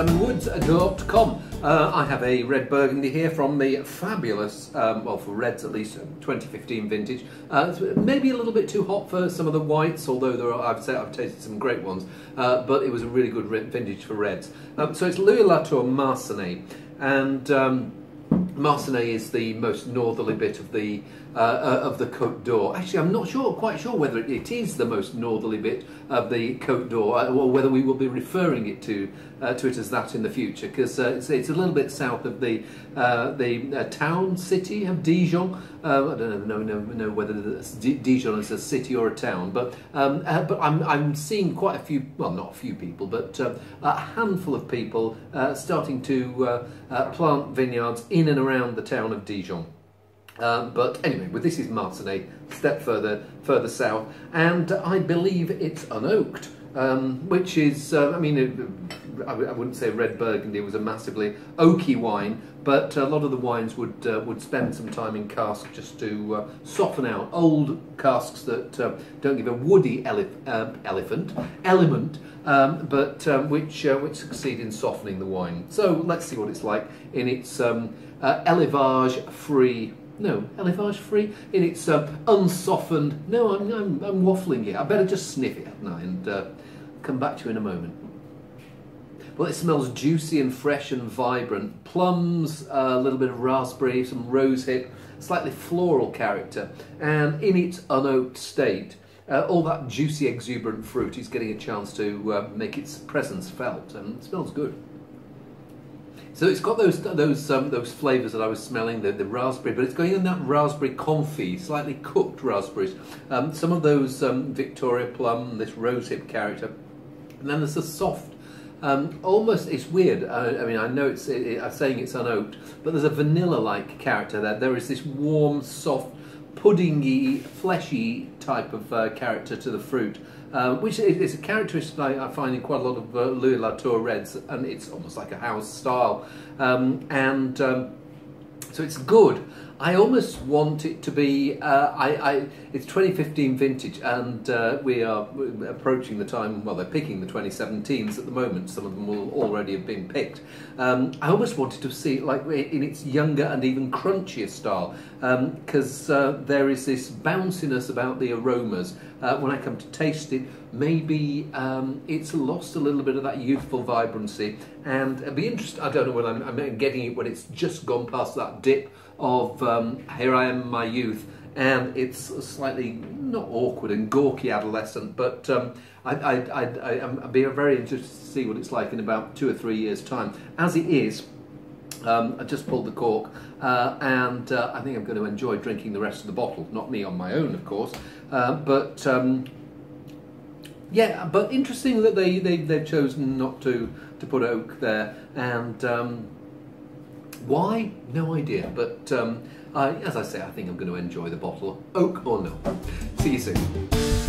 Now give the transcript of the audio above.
simonwoods.com. Uh, I have a red burgundy here from the fabulous, um, well for reds at least, 2015 vintage. Uh, maybe a little bit too hot for some of the whites, although are, I've, said I've tasted some great ones, uh, but it was a really good vintage for reds. Um, so it's Louis Latour Marsannay, and um, Marsannay is the most northerly bit of the uh, uh, of the Côte d'Or. Actually, I'm not sure, quite sure whether it is the most northerly bit of the Côte d'Or, uh, or whether we will be referring it to uh, to it as that in the future, because uh, it's, it's, a little bit south of the uh, the town city of Dijon. I don't know, know, know whether Dijon is a city or a town, but um, but I'm I'm seeing quite a few, well, not a few people, but a handful of people starting to plant vineyards in and around the town of Dijon. Um, but anyway, well, this is Marsannay, step further further south, and I believe it's unoaked, um, which is, uh, I mean, I, I, wouldn't say red Burgundy was a massively oaky wine, but a lot of the wines would uh, would spend some time in cask just to uh, soften out old casks that uh, don't give a woody ele uh, elephant element, um, but um, which uh, which succeed in softening the wine. So let's see what it's like in its um, élevage free no, élevage free in its uh, unsoftened. No, I'm, I'm, I'm, waffling here. I better just sniff it, hadn't I? And uh, come back to you in a moment. Well, it smells juicy and fresh and vibrant. Plums, a little bit of raspberry, some rosehip, slightly floral character. And in its unoaked state, uh, all that juicy, exuberant fruit is getting a chance to uh, make its presence felt and it smells good. So it's got those those um, those flavours that I was smelling, the, the raspberry, but it's going in that raspberry confit, slightly cooked raspberries. Um, some of those um, Victoria plum, this rosehip character, and then there's a soft, um, almost it's weird. I, I, mean, I know it's it, I'm saying it's unoaked, but there's a vanilla-like character there. There is this warm, soft, puddingy, fleshy type of uh, character to the fruit. Uh, which is a characteristic I, find in quite a lot of uh, Louis Latour reds, and it's almost like a house style. Um, and um, so it's good. I almost want it to be. Uh, I, I, it's 2015 vintage, and uh, we are approaching the time. Well, they're picking the 2017s at the moment. Some of them will already have been picked. Um, I almost wanted to see it like in its younger and even crunchier style, because um, uh, there is this bounciness about the aromas. Uh, when I come to taste it, maybe um, it's lost a little bit of that youthful vibrancy, and it'd be interesting. I don't know when I'm, I'm getting it when it's just gone past that dip of um, Here I Am in My Youth and it's slightly not awkward and gawky adolescent, but um, I, I, I, I, I'd be very interested to see what it's like in about two or three years' time. As it is, um, I just pulled the cork, uh, and uh, I think I'm going to enjoy drinking the rest of the bottle. Not me on my own, of course, uh, but um, yeah. But interesting that they, they they've chosen not to to put oak there, and. Why? No idea. But um, I, as I say, I think I'm going to enjoy the bottle, oak or no. See you soon.